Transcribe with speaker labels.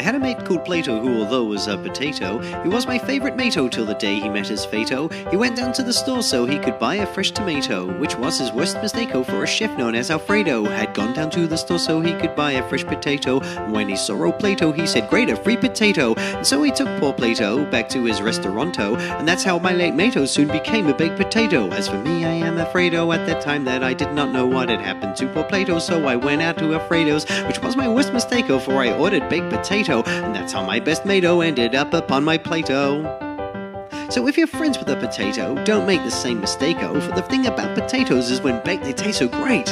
Speaker 1: I had a mate called Plato who, although was a potato, he was my favourite mato till the day he met his fato. He went down to the store so he could buy a fresh tomato, which was his worst mistake for a chef known as Alfredo. Had gone down to the store so he could buy a fresh potato, and when he saw old Plato, he said, Great, a free potato! And so he took poor Plato back to his restauranto, and that's how my late mato soon became a baked potato. As for me, I am Alfredo at that time that I did not know what had happened to poor Plato, so I went out to Alfredo's, which was my worst mistake, for I ordered baked potato, and that's how my best mato ended up upon my Plato. So if you're friends with a potato, don't make the same mistake, oh, for the thing about potatoes is when baked they taste so great.